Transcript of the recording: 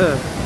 Huh.